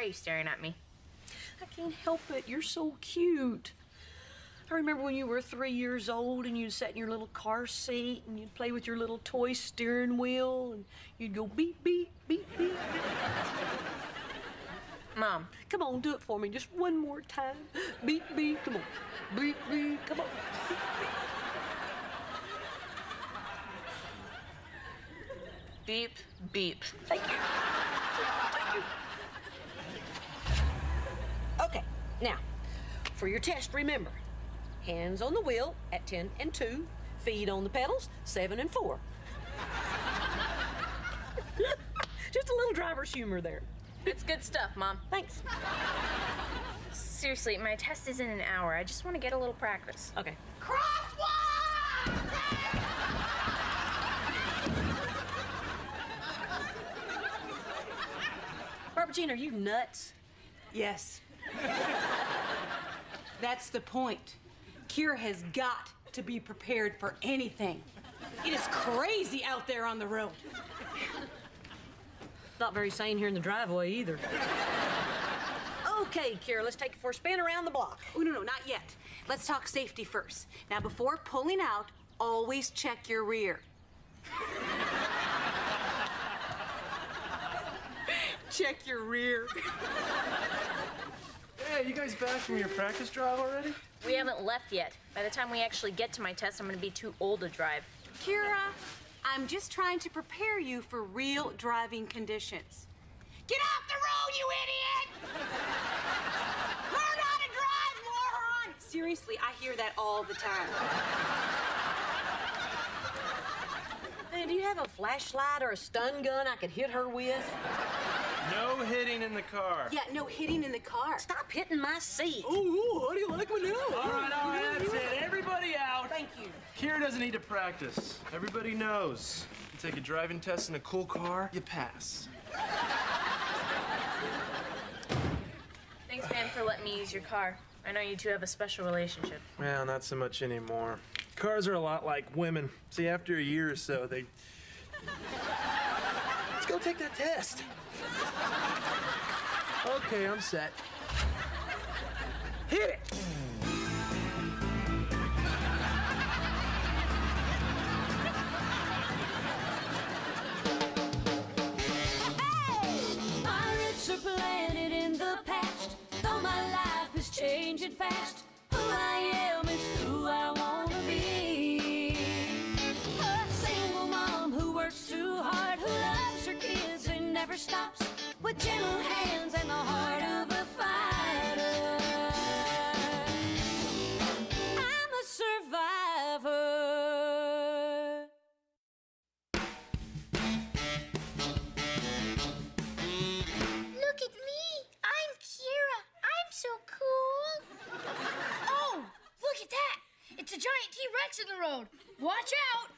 are you staring at me? I can't help it. You're so cute. I remember when you were three years old and you'd sit in your little car seat and you'd play with your little toy steering wheel and you'd go beep, beep, beep, beep. Mom, Come on, do it for me just one more time. Beep, beep, come on. Beep, beep, come on. beep, beep. Thank you. Now, for your test, remember hands on the wheel at 10 and 2, feet on the pedals, 7 and 4. Just a little driver's humor there. It's good stuff, Mom. Thanks. Seriously, my test is in an hour. I just want to get a little practice. Okay. Crosswalk! Barbara Jean, are you nuts? Yes. That's the point. Kyra has got to be prepared for anything. It is crazy out there on the road. Not very sane here in the driveway either. okay, Kyra, let's take it for a spin around the block. Oh, no, no, not yet. Let's talk safety first. Now, before pulling out, always check your rear. check your rear. Hey, you guys back from your practice drive already? We haven't left yet. By the time we actually get to my test, I'm going to be too old to drive. Kyra, I'm just trying to prepare you for real driving conditions. Get off the road, you idiot! Learn how to drive, moron! Seriously, I hear that all the time. Hey, do you have a flashlight or a stun gun I could hit her with? No hitting in the car. Yeah, no hitting in the car. Stop hitting my seat. Ooh, how do you like me now? All right, all right, that's it. Everybody out. Thank you. Kyra doesn't need to practice. Everybody knows. You take a driving test in a cool car, you pass. Thanks, man, for letting me use your car. I know you two have a special relationship. Well, not so much anymore. Cars are a lot like women. See, after a year or so, they. Let's go take that test. Okay, I'm set. Hit it! My are planted in the past. Though my life is changing fast, stops, with gentle hands and the heart of a fighter. I'm a survivor. Look at me. I'm Kyra. I'm so cool. Oh, look at that. It's a giant T Rex in the road. Watch out.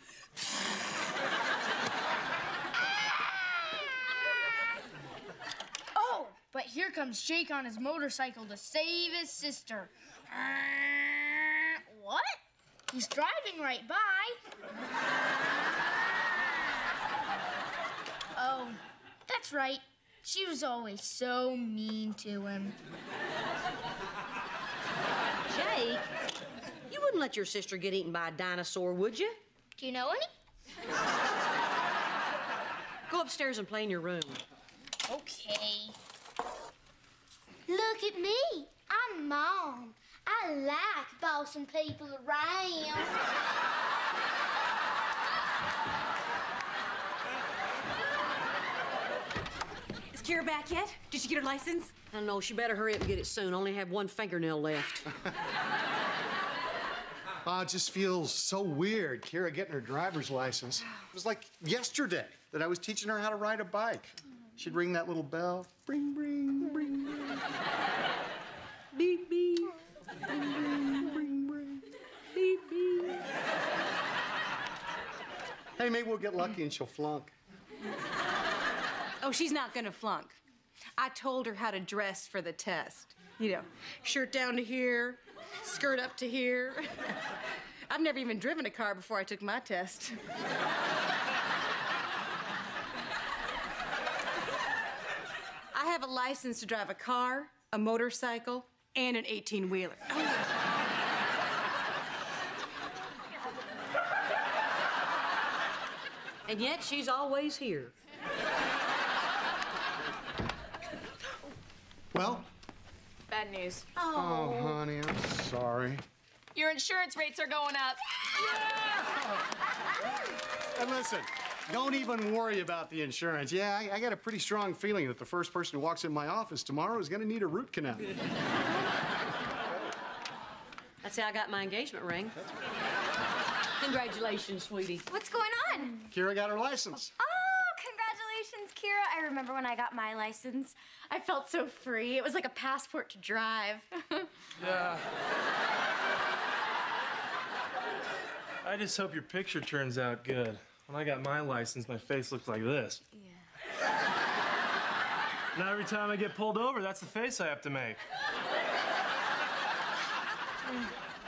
Oh, but here comes Jake on his motorcycle to save his sister. Uh, what? He's driving right by. Oh, that's right. She was always so mean to him. Jake, you wouldn't let your sister get eaten by a dinosaur, would you? Do you know any? Go upstairs and play in your room. Okay. Look at me. I'm mom. I like bossing people around. Is Kyra back yet? Did she get her license? I don't know. She better hurry up and get it soon. I Only have one fingernail left. Oh, it just feels so weird, Kyra getting her driver's license. It was like yesterday that I was teaching her how to ride a bike. She'd ring that little bell. Bring, bring, bring, bring. beep beep. Beep beep. Hey, maybe we'll get lucky and she'll flunk. Oh, she's not gonna flunk. I told her how to dress for the test. You know, shirt down to here, skirt up to here. I've never even driven a car before I took my test. I have a license to drive a car, a motorcycle, and an 18 wheeler. And yet she's always here. Well, Bad news. Oh, oh, honey, I'm sorry. Your insurance rates are going up. Yeah! And listen, don't even worry about the insurance. Yeah, I, I got a pretty strong feeling that the first person who walks in my office tomorrow is going to need a root canal. That's how I got my engagement ring. Congratulations, sweetie. What's going on? Kyra got her license. Oh, congratulations, Kyra. I remember when I got my license. I felt so free. It was like a passport to drive. Yeah. I just hope your picture turns out good. When I got my license, my face looked like this. Yeah. Now every time I get pulled over, that's the face I have to make.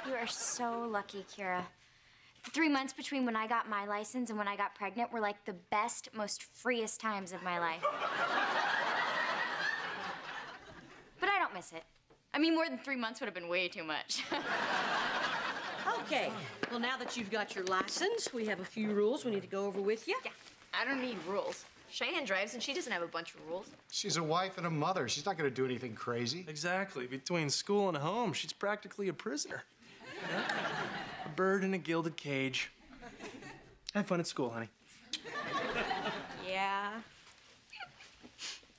you are so lucky, Kyra. The three months between when I got my license and when I got pregnant were like the best, most freest times of my life. but I don't miss it. I mean, more than three months would have been way too much. Okay. Well, now that you've got your license, we have a few rules we need to go over with you. Yeah, I don't need rules. Cheyenne drives and she doesn't have a bunch of rules. She's a wife and a mother. She's not going to do anything crazy. Exactly. Between school and home, she's practically a prisoner. A bird in a gilded cage. Have fun at school, honey. yeah.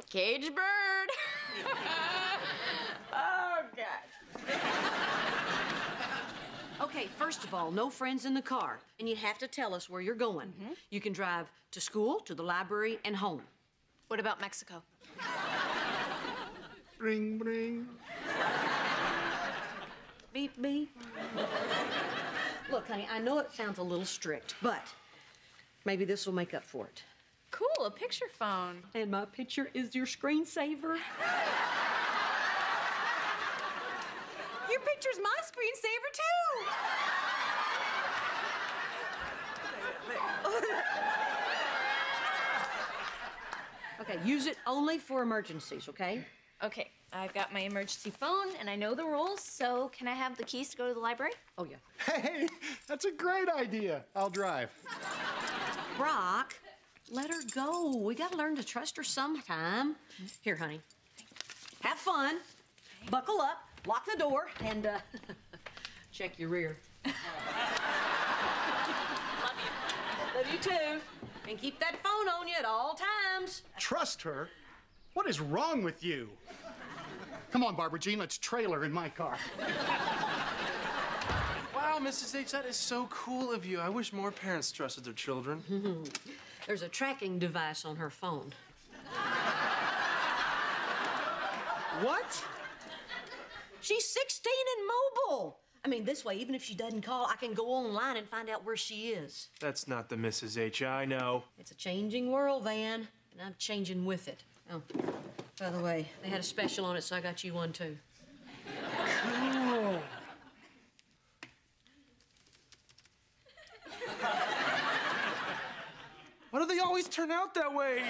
Cage bird. oh, God. Okay, first of all, no friends in the car. And you have to tell us where you're going. Mm-hmm. You can drive to school, to the library, and home. What about Mexico? Bring, bring. Beep, beep. Look, honey, I know it sounds a little strict, but maybe this will make up for it. Cool, a picture phone. And my picture is your screensaver. Your picture's my screensaver, too. Okay, use it only for emergencies, okay? Okay, I've got my emergency phone and I know the rules, so can I have the keys to go to the library? Oh, yeah. Hey, that's a great idea. I'll drive. Brock, let her go. We gotta learn to trust her sometime. Here, honey. Have fun. Buckle up, lock the door, and uh, check your rear. Love you. Love you too. And keep that phone on you at all times. Trust her? What is wrong with you? Come on, Barbara Jean, let's trailer in my car. Wow, Mrs. H, that is so cool of you. I wish more parents trusted their children. There's a tracking device on her phone. what? She's 16 and mobile. I mean, this way, even if she doesn't call, I can go online and find out where she is. That's not the Mrs. H I know. It's a changing world, Van, and I'm changing with it. Oh, by the way, they had a special on it, so I got you one too. Cool. Why do they always turn out that way?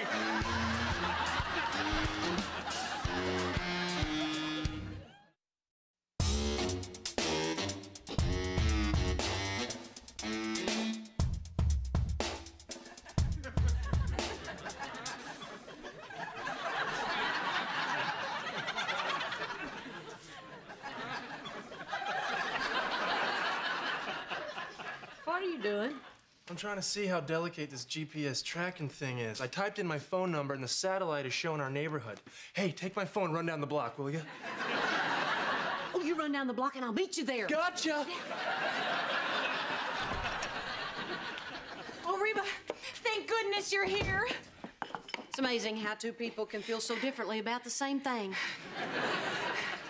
I'm trying to see how delicate this GPS tracking thing is. I typed in my phone number and the satellite is showing our neighborhood. Hey, take my phone, run down the block, will you? Oh, you run down the block and I'll meet you there. Gotcha! Oh, Reba, thank goodness you're here. It's amazing how two people can feel so differently about the same thing.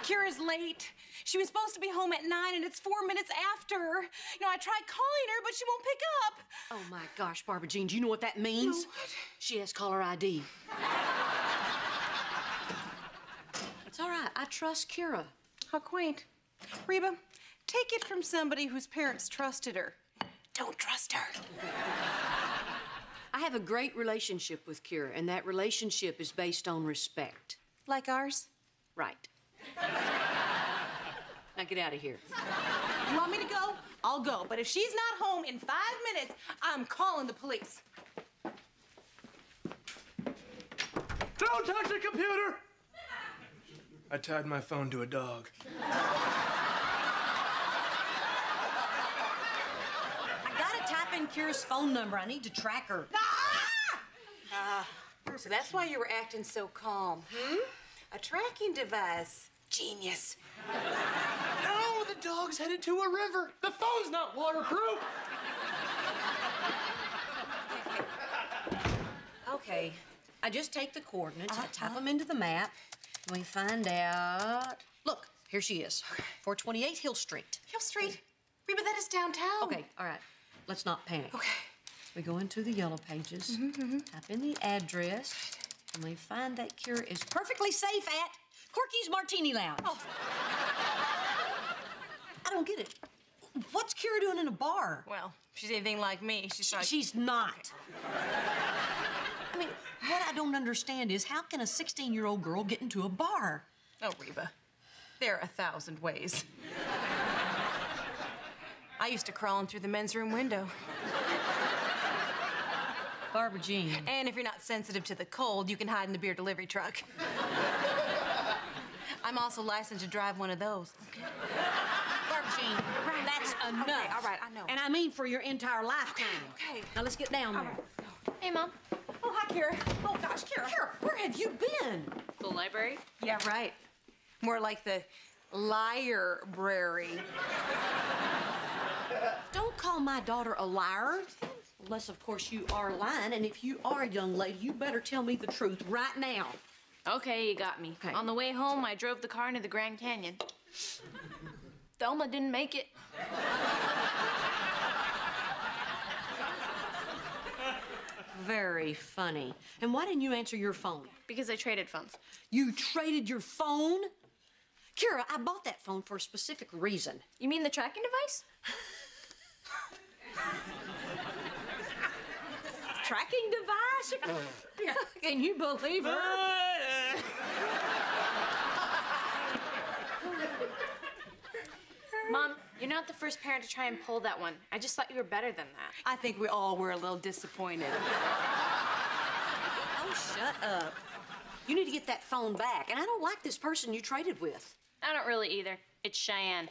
Kyra's late. She was supposed to be home at nine, and it's four minutes after. You know, I tried calling her, but she won't pick up. Oh my gosh, Barbara Jean, do you know what that means? No, what? She has caller ID. it's all right. I trust Kyra. How quaint. Reba, take it from somebody whose parents trusted her. Don't trust her. I have a great relationship with Kyra, and that relationship is based on respect. Like ours? Right. Now get out of here. You want me to go? I'll go. But if she's not home in five minutes, I'm calling the police. Don't touch the computer! I tied my phone to a dog. I gotta type in Kyra's phone number. I need to track her. Ah! So that's why you were acting so calm, hmm? A tracking device. Genius. No, the dog's headed to a river. The phone's not waterproof. Okay. I just take the coordinates, I type them into the map, and we find out. Look, here she is. Okay. 428 Hill Street. Hill Street. Reba, that is downtown. Okay, all right. Let's not panic. Okay. We go into the yellow pages, mm-hmm, mm-hmm. type in the address, and we find that Kyra is perfectly safe at Corky's Martini Lounge. I don't get it. What's Kyra doing in a bar? Well, if she's anything like me, she's like. She's not. I mean, what I don't understand is how can a 16 year old girl get into a bar? Oh, Reba. There are a thousand ways. I used to crawl in through the men's room window. Barbara Jean. And if you're not sensitive to the cold, you can hide in the beer delivery truck. I'm also licensed to drive one of those. Okay. Barbara Jean, that's enough. Okay, all right, I know. And I mean for your entire lifetime. Okay. Now let's get down there. Hey, Mom. Oh, hi, Kyra. Oh, gosh, Kyra. Kyra, where have you been? The library? Yeah, right. More like the liar-brary. Don't call my daughter a liar. Unless, of course, you are lying. And if you are a young lady, you better tell me the truth right now. Okay, you got me. Okay. On the way home, I drove the car into the Grand Canyon. Thelma didn't make it. Very funny. And why didn't you answer your phone? Because I traded phones. You traded your phone? Kyra, I bought that phone for a specific reason. You mean the tracking device? Tracking device? Can you believe her? Mom, you're not the first parent to try and pull that one. I just thought you were better than that. I think we all were a little disappointed. Oh, shut up. You need to get that phone back. And I don't like this person you traded with. I don't really either. It's Cheyenne.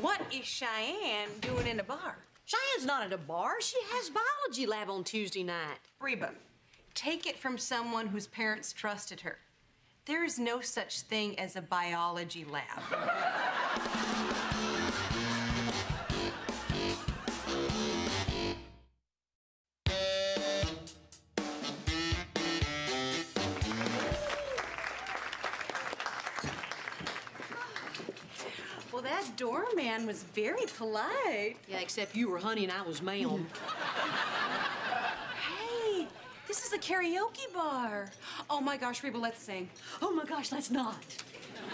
What is Cheyenne doing in a bar? Cheyenne's not at a bar. She has biology lab on Tuesday night. Reba, take it from someone whose parents trusted her. There is no such thing as a biology lab. Well, that doorman was very polite. Yeah, except you were honey and I was ma'am. Is a karaoke bar. Oh my gosh, Reba, let's sing. oh my gosh, let's not.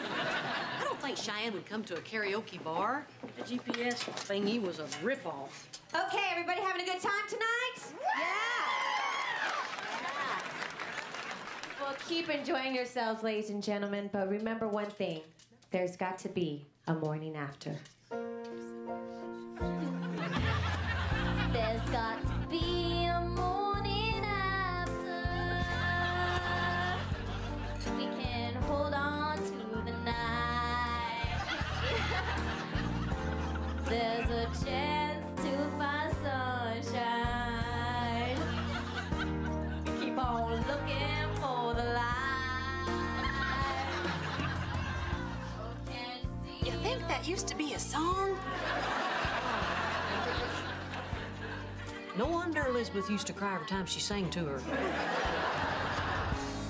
I don't think Cheyenne would come to a karaoke bar. The GPS thingy was a ripoff. Okay, everybody having a good time tonight? Yeah well, keep enjoying yourselves, ladies and gentlemen, but remember one thing there's got to be a morning after. Song? No wonder Elizabeth used to cry every time she sang to her.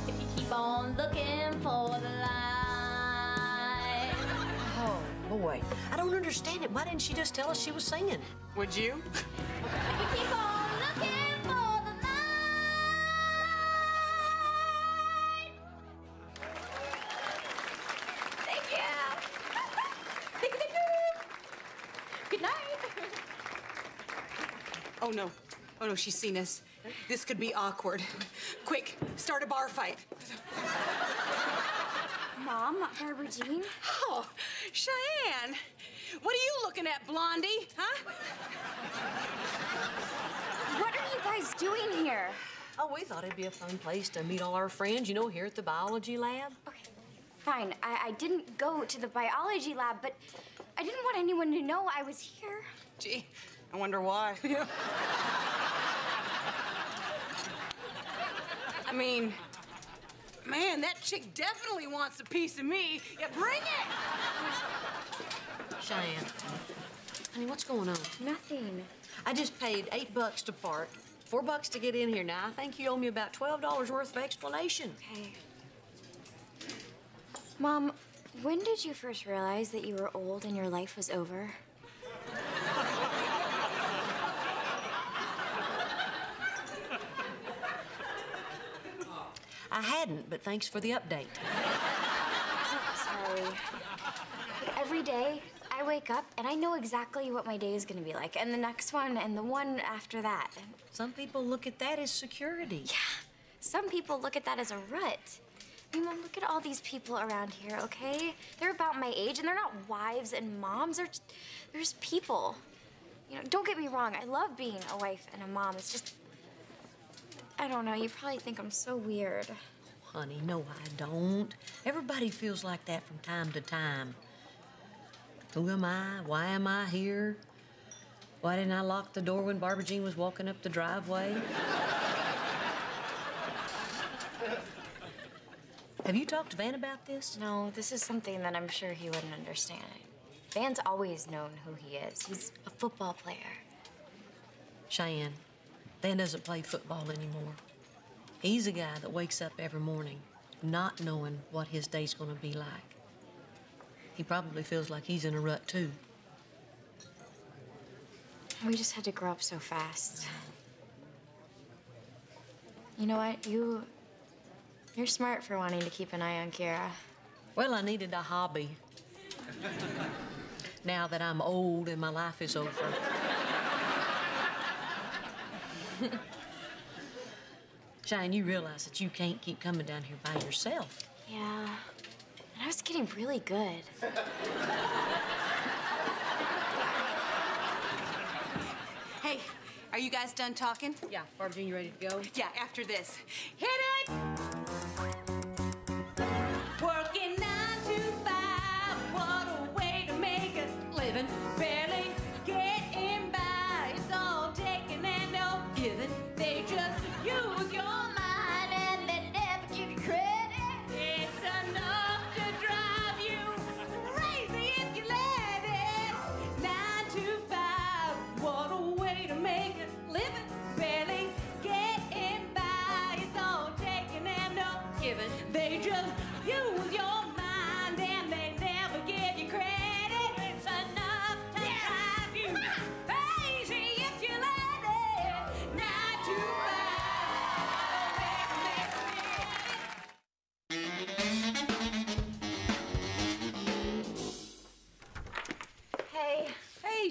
If you keep on looking for the light. Oh, boy. I don't understand it. Why didn't she just tell us she was singing? Would you? You Good night. No. No, she's seen us. This could be awkward. Quick, start a bar fight. Mom, Barbara Jean? Oh, Cheyenne. What are you looking at, Blondie? Huh? What are you guys doing here? Oh, we thought it'd be a fun place to meet all our friends, you know, here at the biology lab. Okay, fine. I, I didn't go to the biology lab, but I didn't want anyone to know I was here. Gee, I wonder why. I mean, man, that chick definitely wants a piece of me. Yeah, bring it! Cheyenne, honey, what's going on? Nothing. I just paid eight bucks to park, four bucks to get in here. Now, I think you owe me about $12 worth of explanation. Okay. Mom, when did you first realize that you were old and your life was over? I hadn't, but thanks for the update. Sorry. Every day, I wake up and I know exactly what my day is gonna be like, and the next one, and the one after that. Some people look at that as security. Yeah. Some people look at that as a rut. I mean, Mom, look at all these people around here, okay? They're about my age, and they're not wives and moms. They're just, they're just people. You know, don't get me wrong. I love being a wife and a mom. It's just, I don't know. You probably think I'm so weird. Honey, no, I don't. Everybody feels like that from time to time. Who am I? Why am I here? Why didn't I lock the door when Barbara Jean was walking up the driveway? Have you talked to Van about this? No, this is something that I'm sure he wouldn't understand. Van's always known who he is. He's a football player. Cheyenne, Van doesn't play football anymore. He's a guy that wakes up every morning not knowing what his day's gonna be like. He probably feels like he's in a rut too. We just had to grow up so fast. You know what? You. You're smart for wanting to keep an eye on Kyra. Well, I needed a hobby. now that I'm old and my life is over. Shine, you realize that you can't keep coming down here by yourself. Yeah. And I was getting really good. Hey, are you guys done talking? Yeah, Barbara Jean, you ready to go? Yeah, after this. Hit it!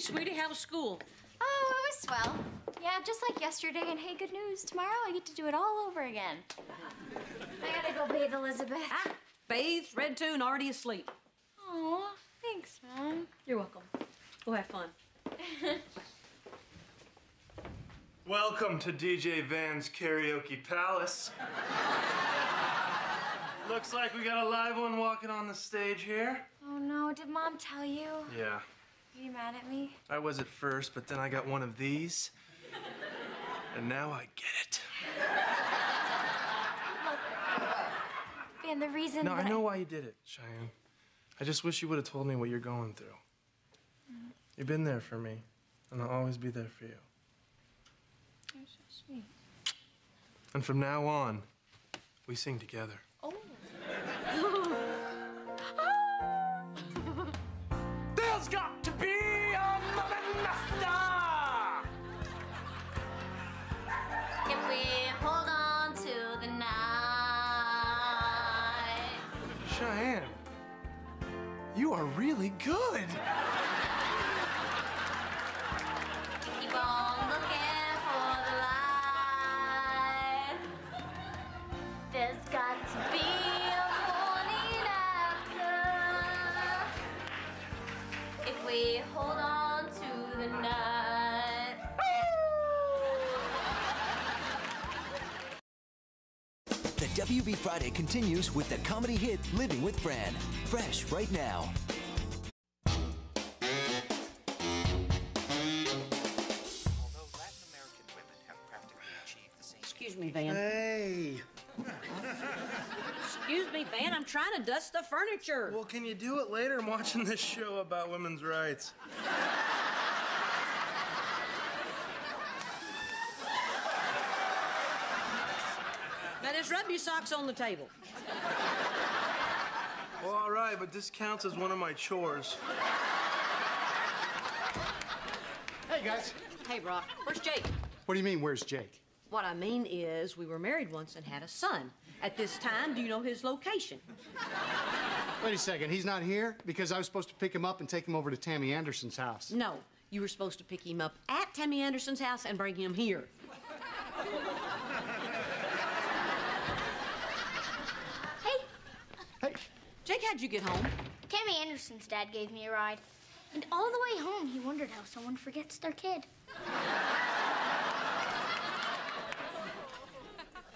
Sweetie, how was school? Oh, it was swell. Yeah, just like yesterday. And hey, good news. Tomorrow I get to do it all over again. I gotta go bathe Elizabeth. Ah, bathed, read to, and already asleep. Aw, thanks, Mom. You're welcome. Go have fun. Welcome to DJ Van's Karaoke Palace. Looks like we got a live one walking on the stage here. Oh no, did Mom tell you? Yeah, You mad at me? I was at first, but then I got one of these. And now I get it. Van, the reason No, I know why you did it, Cheyenne. I just wish you would have told me what you're going through. Mm-hmm. You've been there for me, and I'll always be there for you. You're so sweet. And from now on, we sing together. really good. Keep on looking for the light. There's got to be a morning after. If we hold on to the night. The WB Friday continues with the comedy hit Living with Fran. Fresh right now. Excuse me, Van. Hey. Excuse me, Van. I'm trying to dust the furniture. Well, can you do it later? I'm watching this show about women's rights. Now just rub your socks on the table. Well, all right, but this counts as one of my chores. Hey, guys. Hey, Brock. Where's Jake? What do you mean, where's Jake? What I mean is, we were married once and had a son. At this time, do you know his location? Wait a second, he's not here? Because I was supposed to pick him up and take him over to Tammy Anderson's house. No, you were supposed to pick him up at Tammy Anderson's house and bring him here. Hey, Hey, Jake, how'd you get home? Tammy Anderson's dad gave me a ride. And all the way home, he wondered how someone forgets their kid.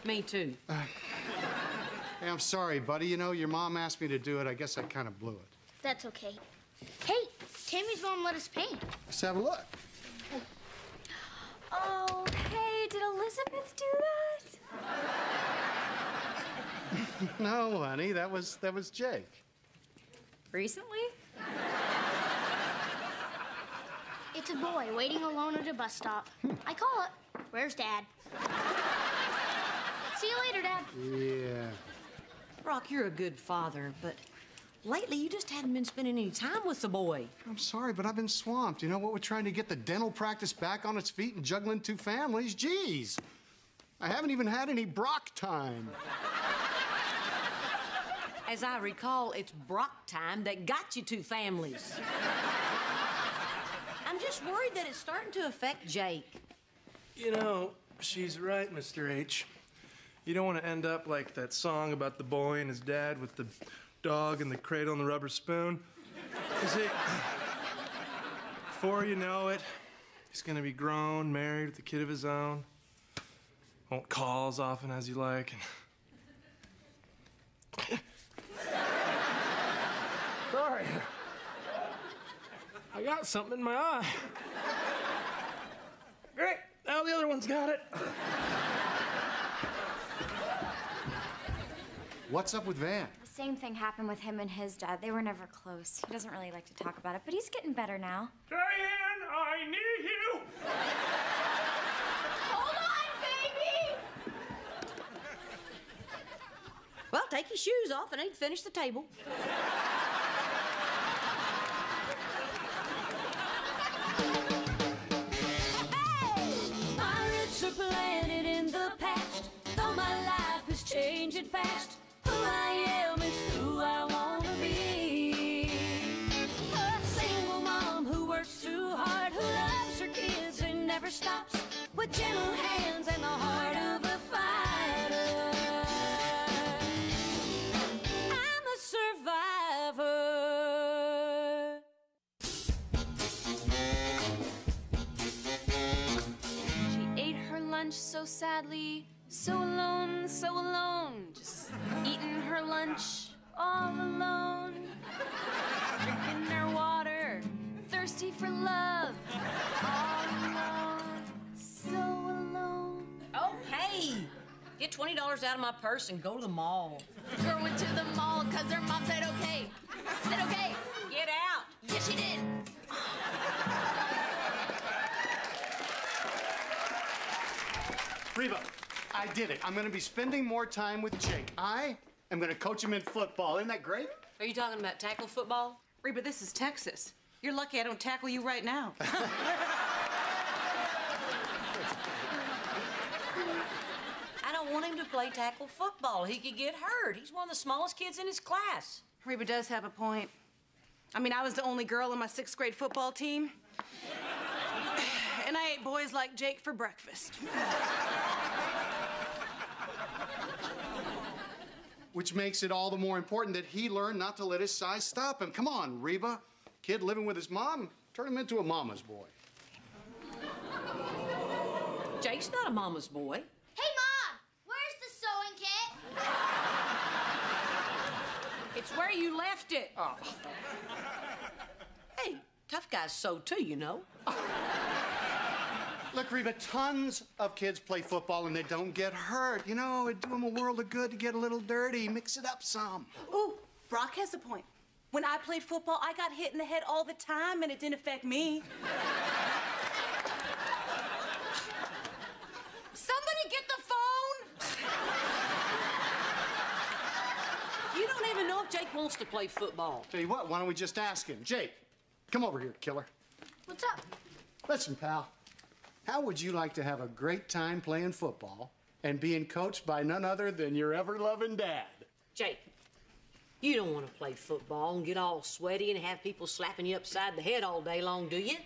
Me too. hey, I'm sorry, buddy. You know, your mom asked me to do it. I guess I kind of blew it. That's okay. Hey, Tammy's mom let us paint. Let's have a look. Oh, hey, did Elizabeth do that? no, honey, that was that was Jake. Recently? It's a boy waiting alone at a bus stop. Hmm. I call it, Where's Dad? See you later, Dad. Yeah. Brock, you're a good father, but lately you just hadn't been spending any time with the boy. I'm sorry, but I've been swamped. You know what? We're trying to get the dental practice back on its feet and juggling two families. Jeez. I haven't even had any Brock time. As I recall, it's Brock time that got you two families. I'm just worried that it's starting to affect Jake. You know, she's right, Mr. H. You don't want to end up like that song about the boy and his dad with the dog and the cradle and the rubber spoon. Before you know it, he's gonna be grown, married with a kid of his own. Won't call as often as you like. And... Sorry. I got something in my eye. Great. Now the other one's got it. What's up with Van? The same thing happened with him and his dad. They were never close. He doesn't really like to talk about it, but he's getting better now. Diane, I need you. Hold on, baby! Well, take your shoes off and ain't finish the table. Stops, with gentle hands and the heart of a fighter. I'm a survivor. She ate her lunch so sadly, so alone, so alone. Just eating her lunch all alone. Drinking her water, thirsty for love. All Get $20 out of my purse and go to the mall. Girl went to the mall because her mom said okay. Said okay. Get out! Yes, she did. Reba, I did it. I'm going to be spending more time with Jake. I am going to coach him in football. Isn't that great? Are you talking about tackle football? Reba, this is Texas. You're lucky I don't tackle you right now. I don't want him to play tackle football. He could get hurt. He's one of the smallest kids in his class. Reba does have a point. I mean, I was the only girl on my sixth grade football team. And I ate boys like Jake for breakfast. Which makes it all the more important that he learn not to let his size stop him. Come on, Reba. Kid living with his mom, turn him into a mama's boy. Jake's not a mama's boy. Hey, Mom! Where's the sewing kit? It's where you left it. Oh. Hey, tough guys sew too, you know. Look, Reba, tons of kids play football and they don't get hurt. You know, it'd do them a world of good to get a little dirty, mix it up some. Ooh, Brock has a point. When I played football, I got hit in the head all the time and it didn't affect me. Somebody get the phone! You don't even know Jake wants to play football. Tell you what, why don't we just ask him? Jake, come over here, killer. What's up? Listen, pal, how would you like to have a great time playing football and being coached by none other than your ever loving dad? Jake, you don't want to play football and get all sweaty and have people slapping you upside the head all day long, do you?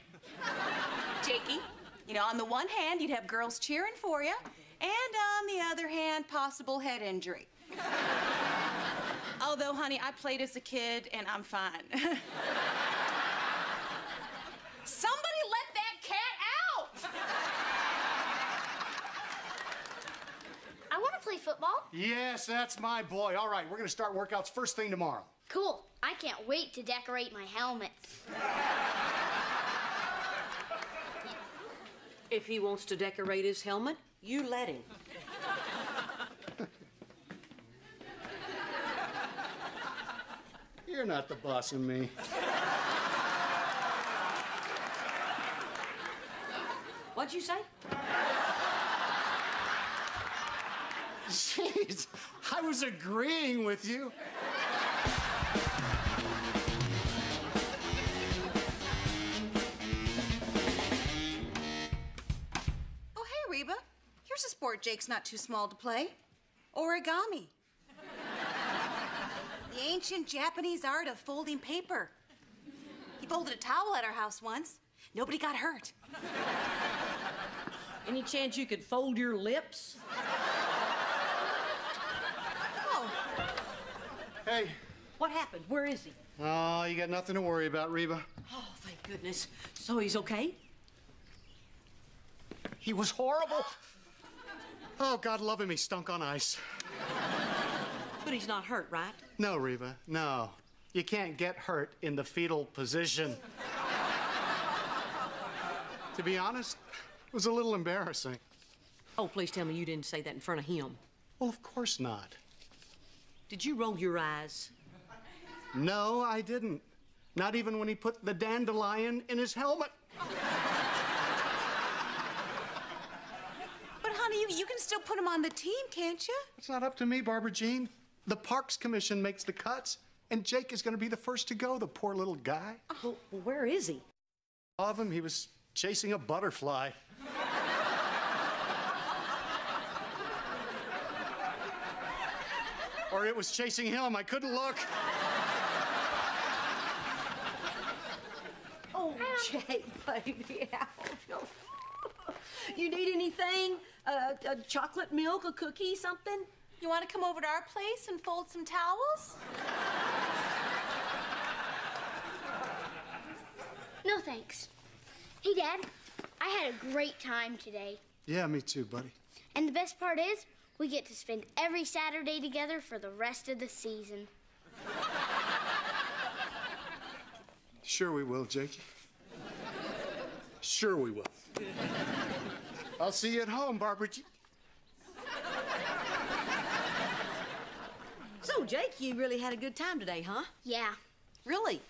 Jakey, you know, on the one hand, you'd have girls cheering for you, and on the other hand, possible head injury. Although, honey, I played as a kid and I'm fine. Somebody let that cat out! I want to play football. Yes, that's my boy. All right, we're gonna start workouts first thing tomorrow. Cool. I can't wait to decorate my helmet. If he wants to decorate his helmet, you let him. You're not the boss of me. What'd you say? Jeez, I was agreeing with you. Oh, hey, Reba. Here's a sport Jake's not too small to play origami. The ancient Japanese art of folding paper. He folded a towel at our house once. Nobody got hurt. Any chance you could fold your lips? Oh, Hey, What happened? Where is he? oh, you got nothing to worry about, Reba. Oh, thank goodness. So he's okay? He was horrible. Oh, God love him, he stunk on ice. But he's not hurt, right? No, Reba, no. You can't get hurt in the fetal position. to be honest, it was a little embarrassing. Oh, please tell me you didn't say that in front of him. Well, of course not. Did you roll your eyes? No, I didn't. Not even when he put the dandelion in his helmet. but honey, you, you can still put him on the team, can't you? It's not up to me, Barbara Jean. The Parks Commission makes the cuts, and Jake is going to be the first to go, the poor little guy. Well, where is he? Of him, he was chasing a butterfly. or it was chasing him. I couldn't look. Oh, Jake, baby. You need anything? Uh, a chocolate milk, a cookie, something? You want to come over to our place and fold some towels? No thanks. Hey, Dad. I had a great time today. Yeah, me too, buddy. And the best part is, we get to spend every Saturday together for the rest of the season. Sure we will, Jakey. Sure we will. I'll see you at home, Barbara. So, Jake, you really had a good time today, huh? Yeah. Really?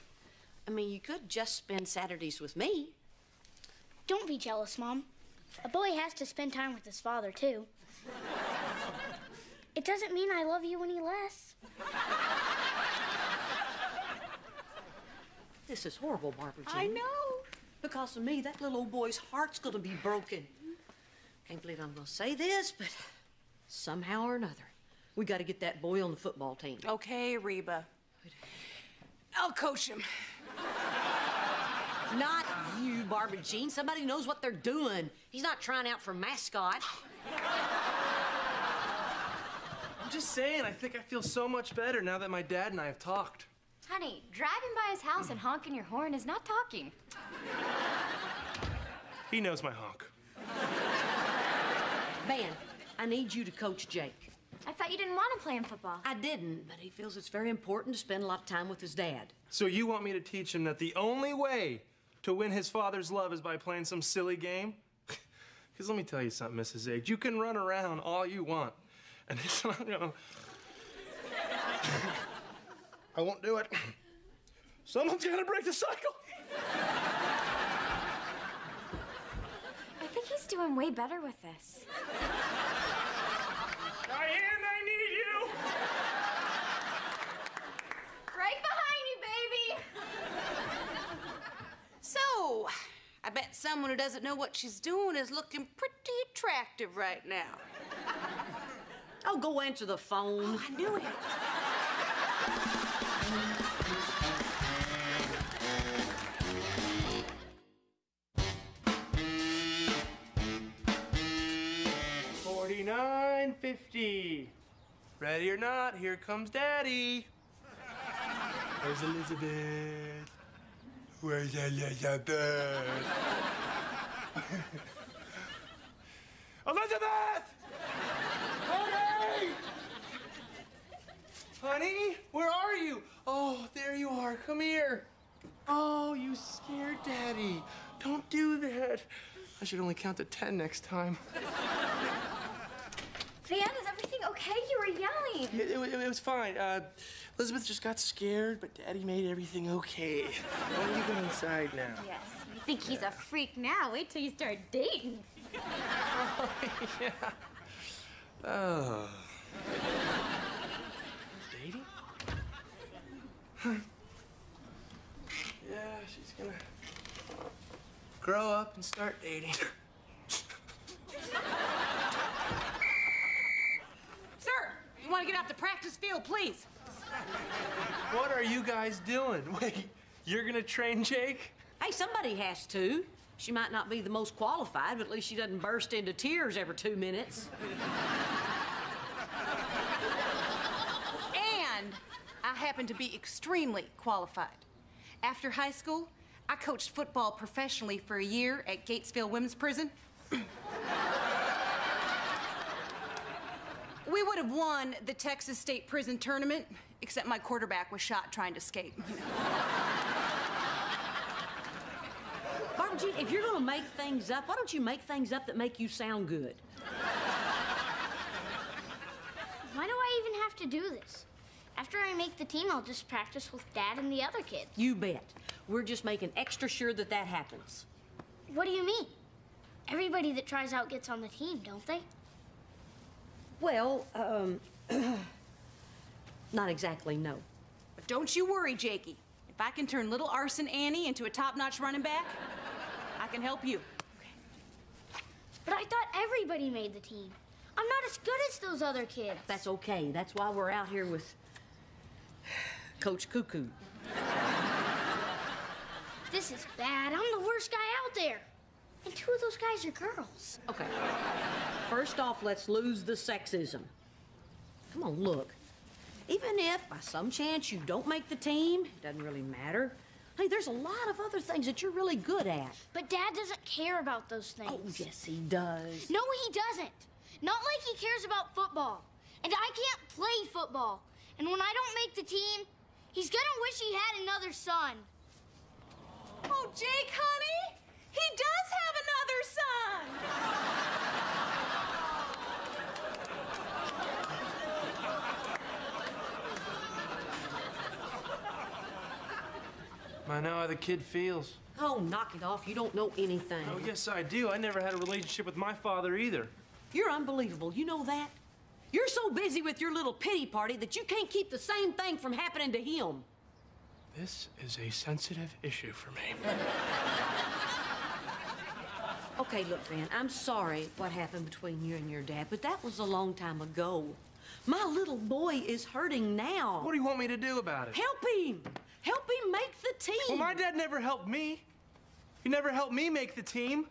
I mean, you could just spend Saturdays with me. Don't be jealous, Mom. A boy has to spend time with his father, too. It doesn't mean I love you any less. This is horrible, Barbara Jean. I know. Because of me, that little old boy's heart's gonna be broken. Can't believe I'm gonna say this, but somehow or another, we gotta get that boy on the football team. Okay, Reba. I'll coach him. Not you, Barbara Jean. Somebody knows what they're doing. He's not trying out for mascot. I'm just saying, I think I feel so much better now that my dad and I have talked. Honey, driving by his house and honking your horn is not talking. He knows my honk. Ben, I need you to coach Jake. I thought you didn't want to play in football. I didn't, but he feels it's very important to spend a lot of time with his dad. So you want me to teach him that the only way to win his father's love is by playing some silly game? Because let me tell you something, Mrs. Age. You can run around all you want, and it's not gonna. I won't do it. Someone's gotta break the cycle. I think he's doing way better with this. Diane, I need you. Right behind you, baby! So, I bet someone who doesn't know what she's doing is looking pretty attractive right now. Oh, go answer the phone. Oh, I knew it. Forty-nine fifty. Ready or not, here comes Daddy. Where's Elizabeth? Where's Elizabeth? Elizabeth! Honey! Honey, where are you? Oh, there you are. Come here. Oh, you scared Daddy. Don't do that. I should only count to ten next time. Van, is everything okay? You were yelling. It, it, it was fine. Uh, Elizabeth just got scared, but Daddy made everything okay. Why don't you go inside now? Yes, think he's a freak now. Wait till you start dating. yeah. Oh. Dating? yeah, she's gonna grow up and start dating. Sir, you want to get off the practice field, please? what are you guys doing? Wait, you're gonna train Jake? Hey, somebody has to. She might not be the most qualified, but at least she doesn't burst into tears every two minutes. And I happen to be extremely qualified. After high school, I coached football professionally for a year at Gatesville Women's Prison. we would have won the Texas State Prison Tournament, except my quarterback was shot trying to escape. Barbara Jean, if you're gonna make things up, why don't you make things up that make you sound good? Why do I even have to do this? After I make the team, I'll just practice with Dad and the other kids. You bet. We're just making extra sure that that happens. What do you mean? Everybody that tries out gets on the team, don't they? Well, um, not exactly, no. But don't you worry, Jakey. If I can turn little Arson Annie into a top-notch running back, I can help you. But I thought everybody made the team. I'm not as good as those other kids. That's okay. That's why we're out here with Coach Cuckoo. This is bad. I'm the worst guy out there. And two of those guys are girls. Okay. First off, let's lose the sexism. Come on, look. Even if by some chance you don't make the team, it doesn't really matter. Hey, there's a lot of other things that you're really good at. But Dad doesn't care about those things. Oh, yes, he does. No, he doesn't. Not like he cares about football. And I can't play football. And when I don't make the team, he's gonna wish he had another son. Oh, Jake, honey, he does have another son. I know how the kid feels. Oh, knock it off. You don't know anything. Oh, yes, I do. I never had a relationship with my father either. You're unbelievable. You know that? You're so busy with your little pity party that you can't keep the same thing from happening to him. This is a sensitive issue for me. Okay, look, Van, I'm sorry what happened between you and your dad, but that was a long time ago. My little boy is hurting now. What do you want me to do about it? Help him! Help him make the team! Well, my dad never helped me. He never helped me make the team.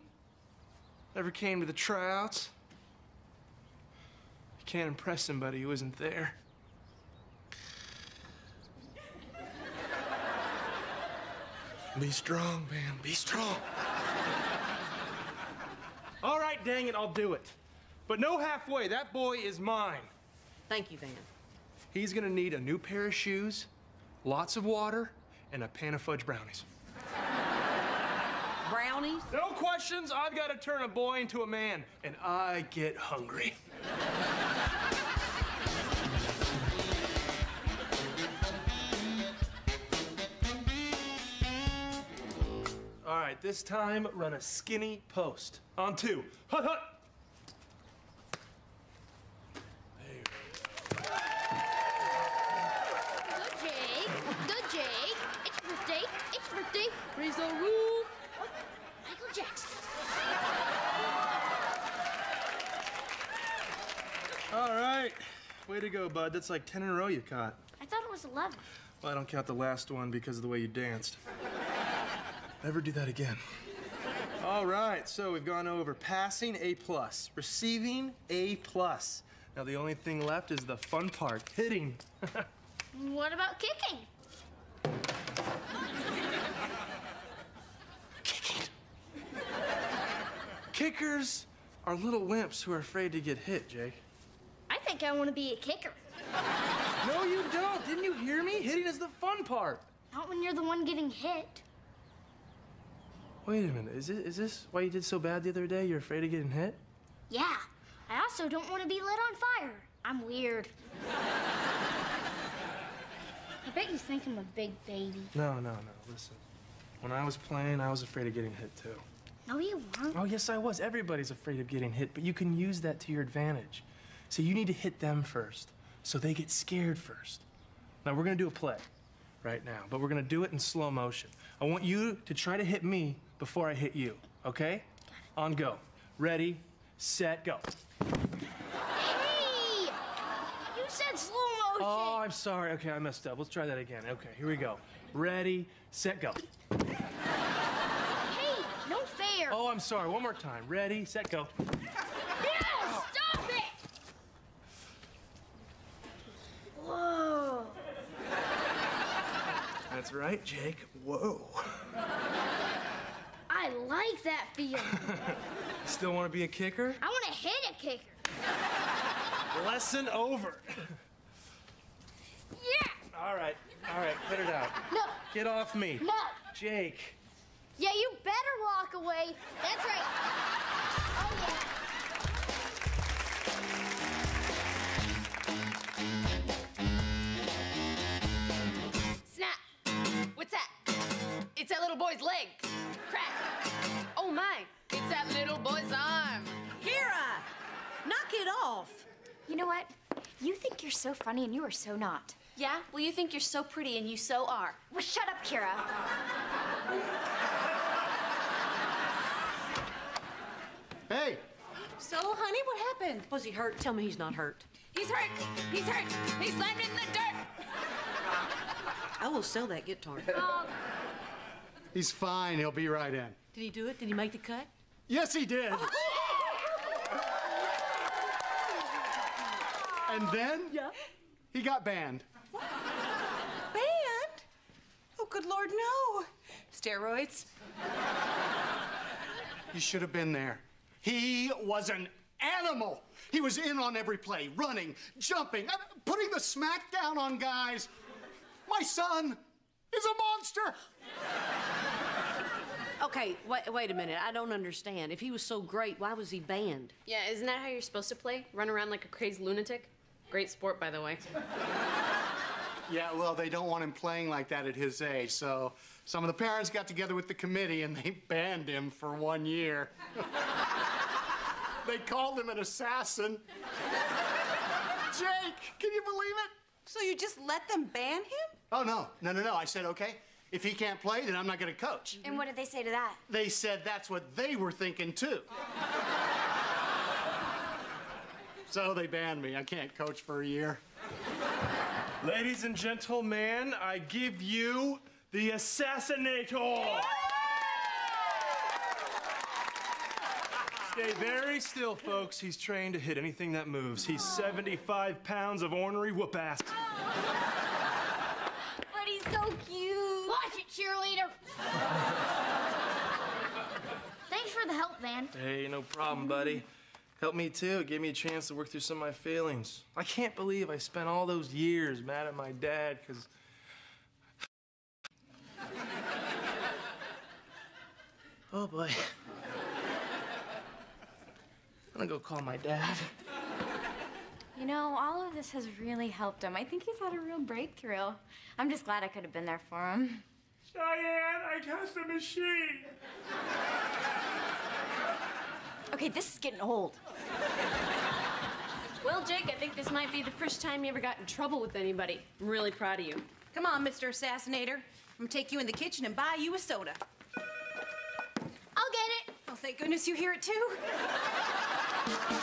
Never came to the tryouts. You can't impress somebody who isn't there. Be strong, man. Be strong. All right, dang it, I'll do it. But no halfway. That boy is mine. Thank you, Van. He's gonna need a new pair of shoes, lots of water, and a pan of fudge brownies. Brownies? No questions. I've got to turn a boy into a man, and I get hungry. All right, this time run a skinny post. On two. Hut, hut. Good Jake. Good Jake. It's your birthday. It's your birthday. Raise the roof. Oh, Michael Jackson. All right. Way to go, bud. That's like 10 in a row you caught. I thought it was 11. Well, I don't count the last one because of the way you danced. Never do that again. All right, so we've gone over passing A plus, receiving A plus. Now the only thing left is the fun part, hitting. What about kicking? kicking. Kickers are little wimps who are afraid to get hit, Jake. I think I want to be a kicker. No, you don't. Didn't you hear me? Hitting is the fun part. Not when you're the one getting hit. Wait a minute. Is this, is this why you did so bad the other day? You're afraid of getting hit? Yeah. I also don't want to be lit on fire. I'm weird. I bet you think I'm a big baby. No, no, no. Listen. When I was playing, I was afraid of getting hit too. No, you weren't. Oh, yes, I was. Everybody's afraid of getting hit, but you can use that to your advantage. So you need to hit them first, so they get scared first. Now, we're gonna do a play right now, but we're gonna do it in slow motion. I want you to try to hit me before I hit you, okay? On go. Ready, set, go. Hey! You said slow motion. Oh, I'm sorry. Okay, I messed up. Let's try that again. Okay, here we go. Ready, set, go. Hey, no fair. Oh, I'm sorry. One more time. Ready, set, go. Yeah, stop it! Whoa. That's right, Jake. Whoa. I like that feeling. Still want to be a kicker? I want to hit a kicker. Lesson over. Yeah. All right, all right, put it out. No. Get off me. No. Jake. Yeah, you better walk away. That's right. Oh, yeah. It's that little boy's leg. Crack. Oh my. It's that little boy's arm. Kyra! Knock it off. You know what? You think you're so funny and you are so not. Yeah? Well, you think you're so pretty and you so are. Well, shut up, Kyra. Hey, So, honey, what happened? Was he hurt? Tell me he's not hurt. He's hurt. He's hurt. He's landed in the dirt. I will sell that guitar. Um, he's fine. He'll be right in. Did he do it? Did he make the cut? Yes, he did. And then Yeah. he got banned. What? Banned? Oh, good Lord, no. Steroids? You should have been there. He was an animal. He was in on every play, running, jumping, uh, putting the smack down on guys. My son is a monster. Okay, wait, wait a minute. I don't understand. If he was so great, why was he banned? Yeah, isn't that how you're supposed to play? Run around like a crazed lunatic? Great sport, by the way. Yeah, well, they don't want him playing like that at his age, so some of the parents got together with the committee and they banned him for one year. they called him an assassin. Jake, can you believe it? So you just let them ban him? Oh, no, no, no, no. I said, okay, if he can't play, then I'm not going to coach. And what did they say to that? They said that's what they were thinking too. so they banned me. I can't coach for a year. Ladies and gentlemen, I give you the Assassinator. Stay very still, folks. He's trained to hit anything that moves. He's 75 pounds of ornery whoop ass. But he's so cute. Watch it, cheerleader. Thanks for the help, Van. Hey, no problem, buddy. Help me too. It gave me a chance to work through some of my feelings. I can't believe I spent all those years mad at my dad because. Oh boy. I'm gonna go call my dad. You know, all of this has really helped him. I think he's had a real breakthrough. I'm just glad I could have been there for him. Cheyenne, I got the machine. Okay, this is getting old. Well, Jake, I think this might be the first time you ever got in trouble with anybody. I'm really proud of you. Come on, Mr. Assassinator. I'm gonna take you in the kitchen and buy you a soda. I'll get it. Oh, thank goodness you hear it too. Thank you.